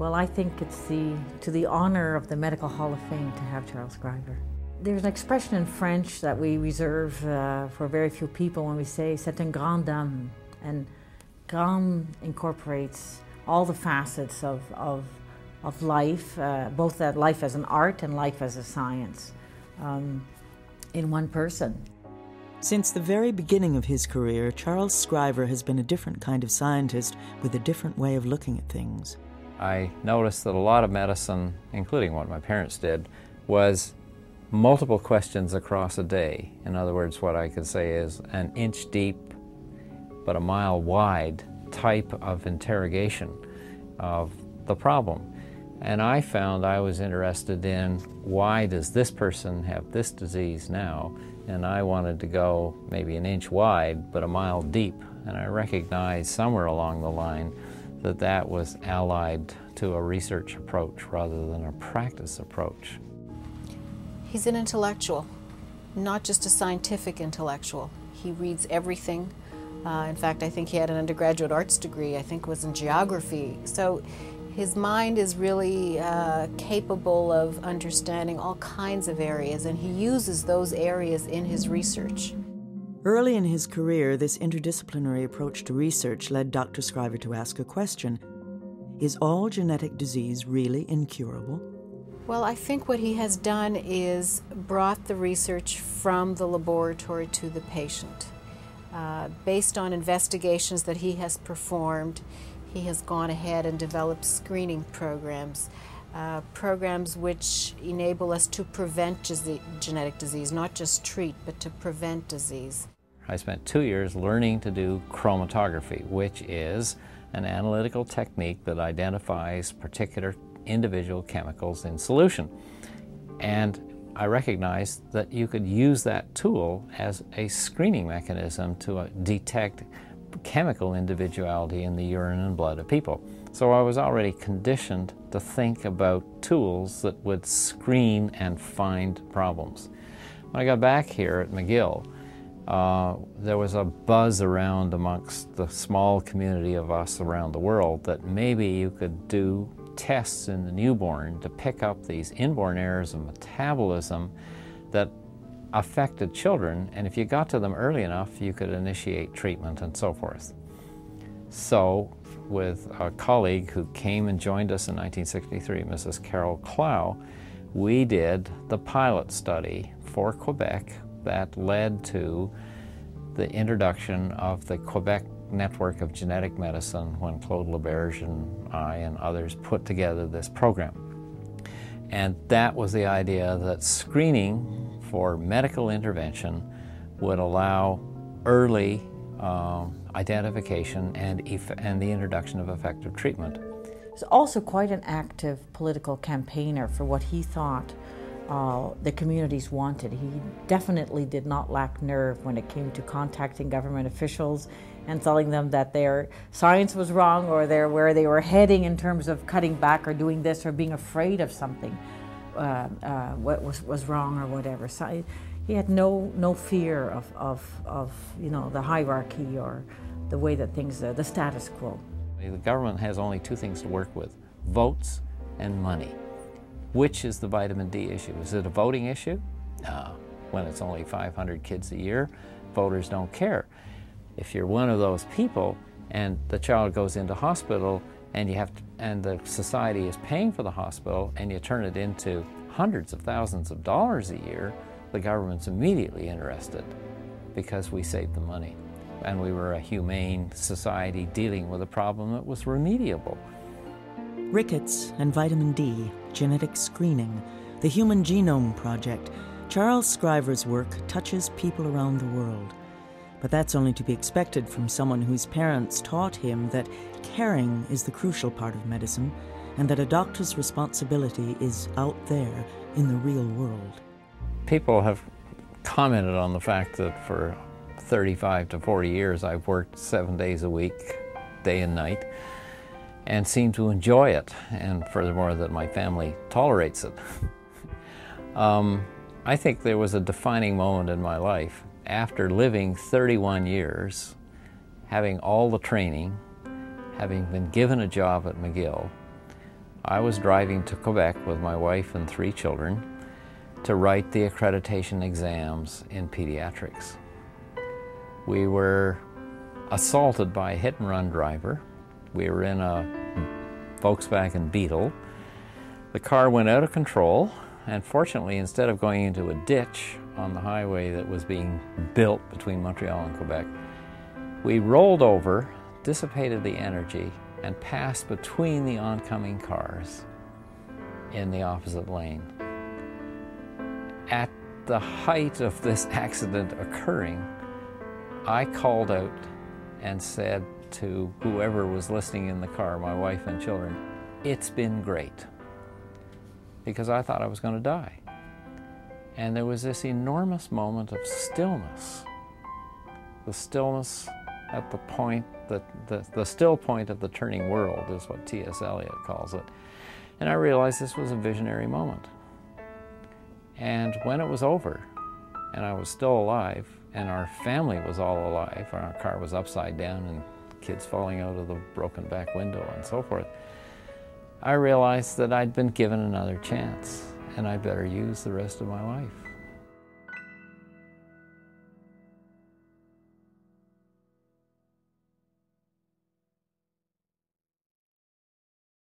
Well, I think it's the, to the honor of the Medical Hall of Fame to have Charles Scriver. There's an expression in French that we reserve uh, for very few people when we say c'est un grand homme. And grand incorporates all the facets of, of, of life, uh, both that life as an art and life as a science, um, in one person. Since the very beginning of his career, Charles Scriver has been a different kind of scientist with a different way of looking at things. I noticed that a lot of medicine, including what my parents did, was multiple questions across a day. In other words, what I could say is an inch deep but a mile wide type of interrogation of the problem. And I found I was interested in why does this person have this disease now? And I wanted to go maybe an inch wide but a mile deep. And I recognized somewhere along the line that that was allied to a research approach rather than a practice approach. He's an intellectual, not just a scientific intellectual. He reads everything. Uh, in fact, I think he had an undergraduate arts degree, I think was in geography. So his mind is really uh, capable of understanding all kinds of areas, and he uses those areas in his research. Early in his career, this interdisciplinary approach to research led Dr. Scriver to ask a question Is all genetic disease really incurable? Well, I think what he has done is brought the research from the laboratory to the patient. Uh, based on investigations that he has performed, he has gone ahead and developed screening programs, uh, programs which enable us to prevent genetic disease, not just treat, but to prevent disease. I spent two years learning to do chromatography, which is an analytical technique that identifies particular individual chemicals in solution. And I recognized that you could use that tool as a screening mechanism to uh, detect chemical individuality in the urine and blood of people. So I was already conditioned to think about tools that would screen and find problems. When I got back here at McGill, uh, there was a buzz around amongst the small community of us around the world that maybe you could do tests in the newborn to pick up these inborn errors of metabolism that affected children, and if you got to them early enough, you could initiate treatment and so forth. So, with a colleague who came and joined us in 1963, Mrs. Carol Clow, we did the pilot study for Quebec that led to the introduction of the Quebec network of genetic medicine when Claude Laberge and I and others put together this program. And that was the idea that screening for medical intervention would allow early um, identification and, and the introduction of effective treatment. He's also quite an active political campaigner for what he thought uh, the communities wanted. He definitely did not lack nerve when it came to contacting government officials and telling them that their science was wrong or their, where they were heading in terms of cutting back or doing this or being afraid of something uh, uh, what was, was wrong or whatever. So he had no, no fear of, of, of you know, the hierarchy or the way that things, uh, the status quo. The government has only two things to work with, votes and money. Which is the vitamin D issue? Is it a voting issue? No. When it's only 500 kids a year, voters don't care. If you're one of those people and the child goes into hospital and you have to, and the society is paying for the hospital and you turn it into hundreds of thousands of dollars a year, the government's immediately interested because we saved the money. And we were a humane society dealing with a problem that was remediable. Rickets and vitamin D, genetic screening, the Human Genome Project, Charles Scriver's work touches people around the world. But that's only to be expected from someone whose parents taught him that caring is the crucial part of medicine and that a doctor's responsibility is out there in the real world. People have commented on the fact that for 35 to 40 years I've worked seven days a week, day and night, and seem to enjoy it, and furthermore, that my family tolerates it. um, I think there was a defining moment in my life after living 31 years, having all the training, having been given a job at McGill, I was driving to Quebec with my wife and three children to write the accreditation exams in pediatrics. We were assaulted by a hit and run driver. We were in a Volkswagen Beetle. The car went out of control, and fortunately, instead of going into a ditch on the highway that was being built between Montreal and Quebec, we rolled over, dissipated the energy, and passed between the oncoming cars in the opposite lane. At the height of this accident occurring, I called out and said to whoever was listening in the car, my wife and children, it's been great. Because I thought I was going to die. And there was this enormous moment of stillness. The stillness at the point that the, the still point of the turning world is what T.S. Eliot calls it. And I realized this was a visionary moment. And when it was over, and I was still alive, and our family was all alive, and our car was upside down and kids falling out of the broken back window and so forth, I realized that I'd been given another chance and I'd better use the rest of my life.